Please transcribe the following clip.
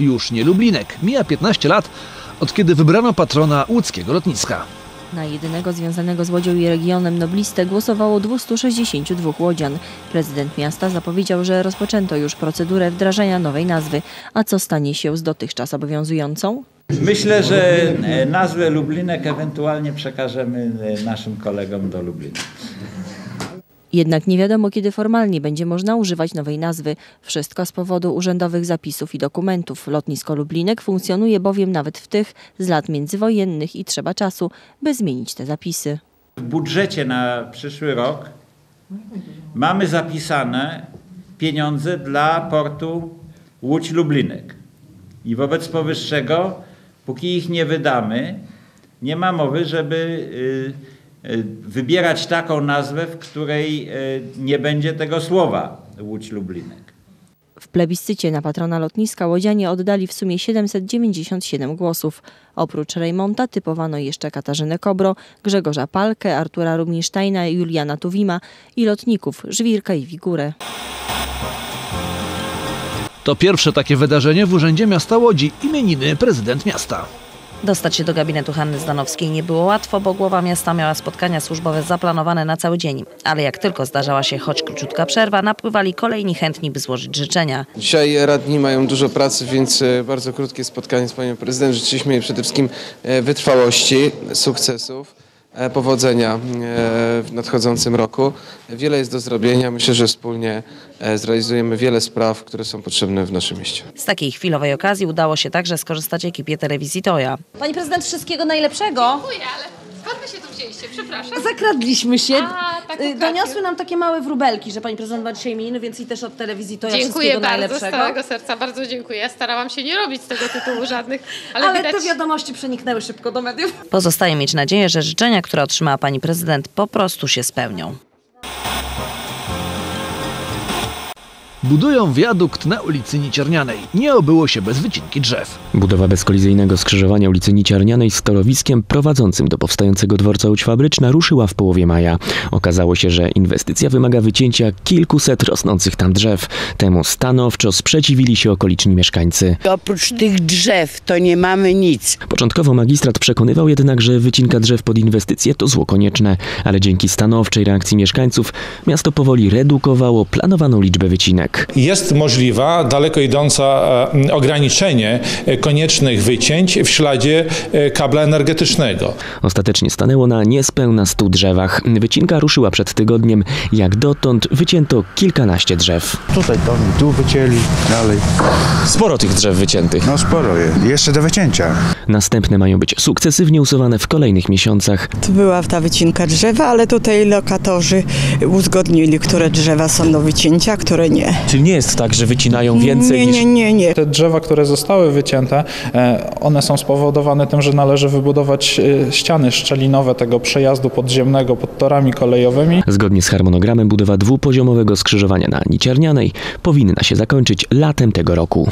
już nie Lublinek. Mija 15 lat, od kiedy wybrano patrona łódzkiego lotniska. Na jedynego związanego z Łodzią i regionem noblistę głosowało 262 łodzian. Prezydent miasta zapowiedział, że rozpoczęto już procedurę wdrażania nowej nazwy. A co stanie się z dotychczas obowiązującą? Myślę, że e, nazwę Lublinek ewentualnie przekażemy e, naszym kolegom do Lublina. Jednak nie wiadomo, kiedy formalnie będzie można używać nowej nazwy. Wszystko z powodu urzędowych zapisów i dokumentów. Lotnisko Lublinek funkcjonuje bowiem nawet w tych z lat międzywojennych i trzeba czasu, by zmienić te zapisy. W budżecie na przyszły rok mamy zapisane pieniądze dla portu Łódź-Lublinek. I wobec powyższego, póki ich nie wydamy, nie ma mowy, żeby y, y, wybierać taką nazwę, w której y, nie będzie tego słowa Łódź-Lublinek. W plebiscycie na patrona lotniska łodzianie oddali w sumie 797 głosów. Oprócz Rejmonta typowano jeszcze Katarzynę Kobro, Grzegorza Palkę, Artura Rubinsteina, Juliana Tuwima i lotników Żwirka i Wigurę. To pierwsze takie wydarzenie w Urzędzie Miasta Łodzi, imieniny prezydent miasta. Dostać się do gabinetu Hanny Zdanowskiej nie było łatwo, bo głowa miasta miała spotkania służbowe zaplanowane na cały dzień. Ale jak tylko zdarzała się choć króciutka przerwa, napływali kolejni chętni, by złożyć życzenia. Dzisiaj radni mają dużo pracy, więc e, bardzo krótkie spotkanie z panią prezydent. Życzyliśmy jej przede wszystkim e, wytrwałości, sukcesów, powodzenia e, w nadchodzącym roku. Wiele jest do zrobienia. Myślę, że wspólnie e, zrealizujemy wiele spraw, które są potrzebne w naszym mieście. Z takiej chwilowej okazji udało się także skorzystać ekipie telewizji Toja. Pani prezydent, wszystkiego najlepszego. Dziękuję, ale skąd wy się tu wzięliście? Przepraszam. Zakradliśmy się. A, tak, Y. Doniosły nam takie małe wróbelki, że pani prezydent ma dzisiaj imieniny, więc i też od telewizji to ja Dziękuję wszystkiego bardzo, z najlepszego. całego serca, bardzo dziękuję. Starałam się nie robić z tego tytułu żadnych, ale, Ale widać... te wiadomości przeniknęły szybko do mediów. Pozostaje mieć nadzieję, że życzenia, które otrzymała pani prezydent, po prostu się spełnią. Budują wiadukt na ulicy Niciernianej. Nie obyło się bez wycinki drzew. Budowa bezkolizyjnego skrzyżowania ulicy Niciarnianej z torowiskiem prowadzącym do powstającego dworca Łódź Fabryczna ruszyła w połowie maja. Okazało się, że inwestycja wymaga wycięcia kilkuset rosnących tam drzew. Temu stanowczo sprzeciwili się okoliczni mieszkańcy. Oprócz tych drzew to nie mamy nic. Początkowo magistrat przekonywał jednak, że wycinka drzew pod inwestycje to zło konieczne, ale dzięki stanowczej reakcji mieszkańców miasto powoli redukowało planowaną liczbę wycinek. Jest możliwa daleko idąca e, ograniczenie e, koniecznych wycięć w śladzie e, kabla energetycznego. Ostatecznie stanęło na niespełna 100 drzewach. Wycinka ruszyła przed tygodniem. Jak dotąd wycięto kilkanaście drzew. Tutaj to tu wycięli, dalej. Sporo tych drzew wyciętych. No sporo jest. Jeszcze do wycięcia. Następne mają być sukcesywnie usuwane w kolejnych miesiącach. Tu była ta wycinka drzewa, ale tutaj lokatorzy uzgodnili, które drzewa są do wycięcia, które nie. Czyli nie jest tak, że wycinają więcej Nie, niż... nie, nie, nie. Te drzewa, które zostały wycięte, e, one są spowodowane tym, że należy wybudować e, ściany szczelinowe tego przejazdu podziemnego pod torami kolejowymi. Zgodnie z harmonogramem budowa dwupoziomowego skrzyżowania na Niciarnianej powinna się zakończyć latem tego roku.